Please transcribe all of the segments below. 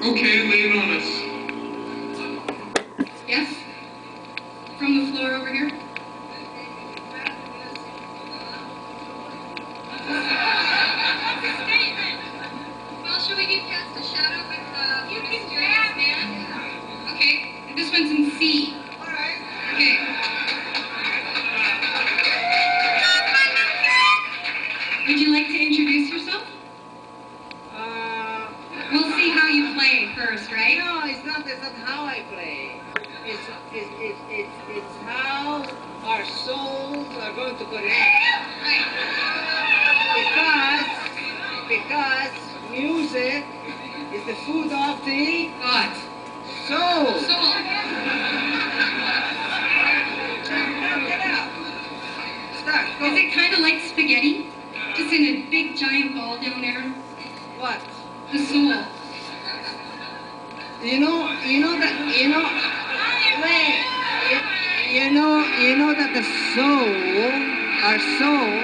Okay, lay it on us. Yes? From the floor over here? Well, shall we do cast a shadow with uh, the mysterious man? Okay, this one's in C. it's not. How I play. It's it's it's it's, it's how our souls are going to connect. Because because music is the food of the God. soul. Soul. Start. Is it kind of like spaghetti? Just in a big giant ball down there? What? The soul. You know, you know that, you know, wait, you, you know, you know that the soul, our soul,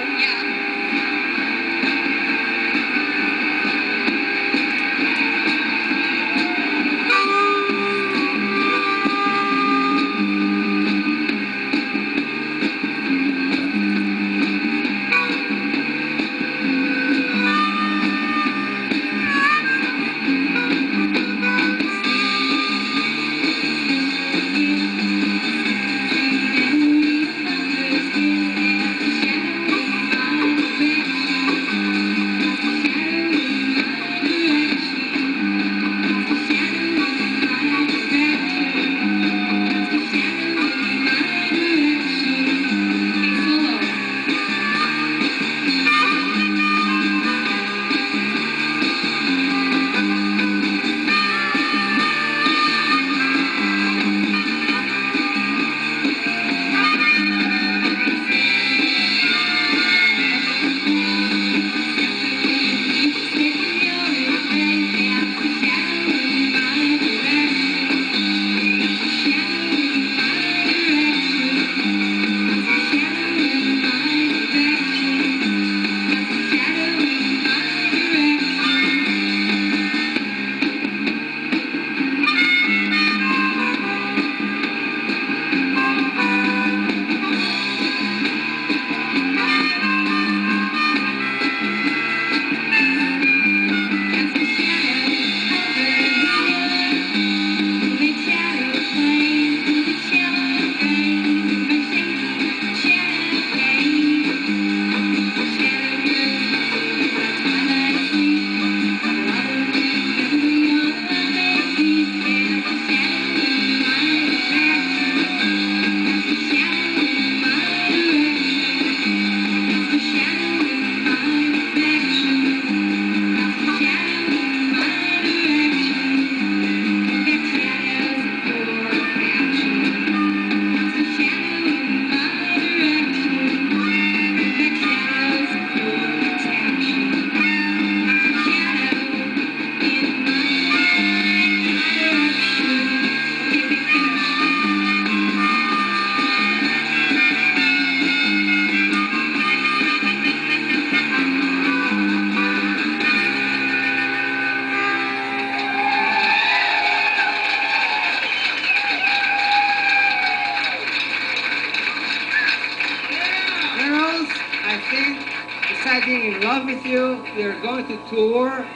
Think, deciding in love with you, we are going to tour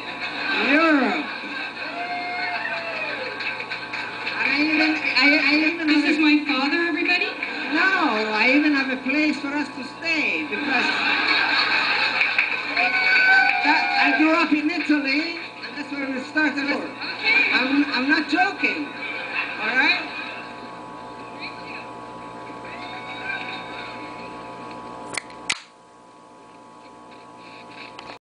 Europe. I even, I, I even This is a, my father, everybody? no, I even have a place for us to stay because that, I grew up in Italy, and that's where we started. Okay. I'm, I'm not joking. All right?